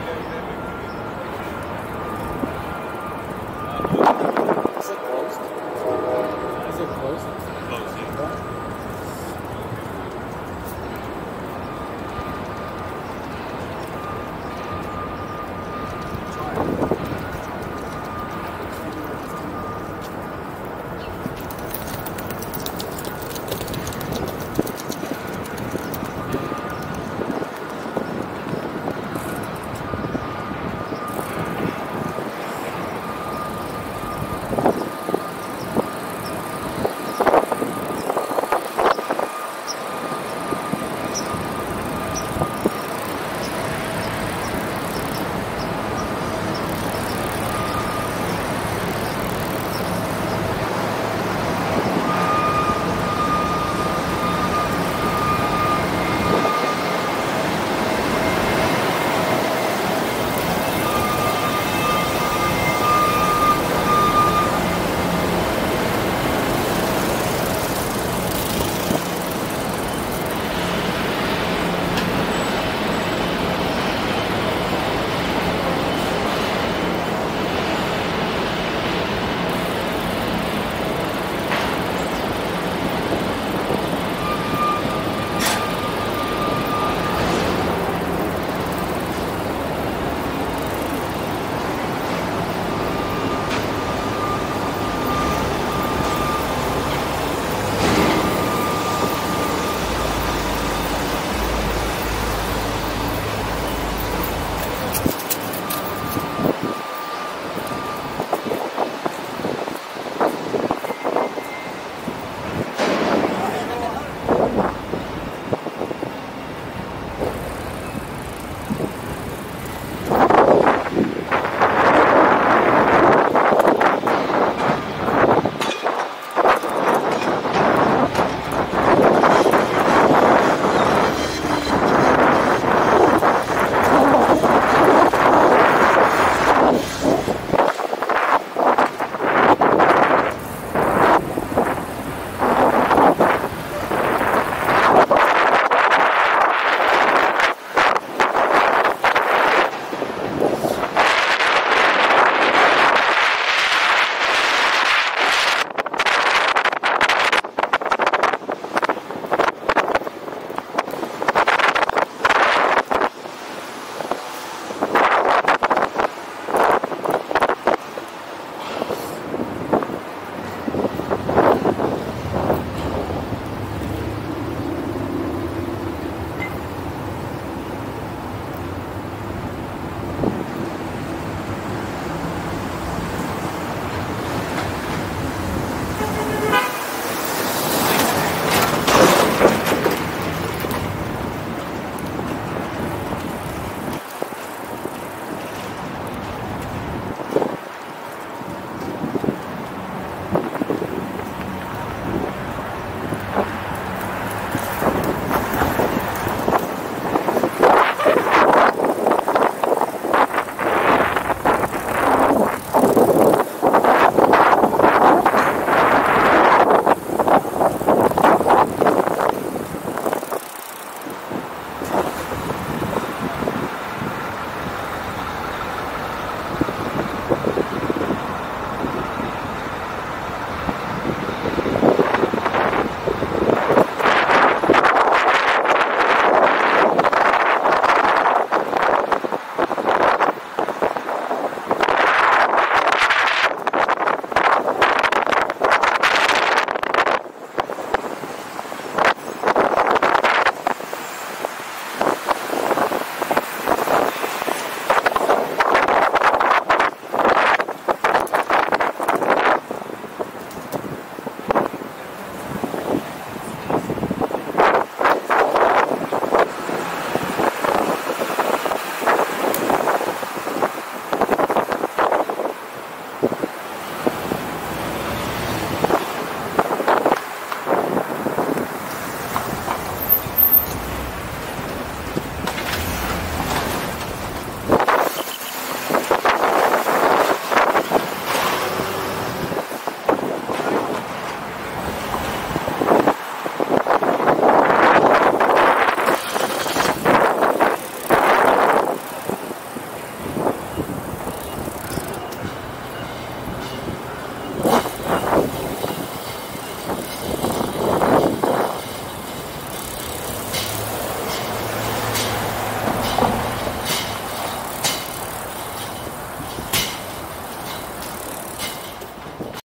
Yeah.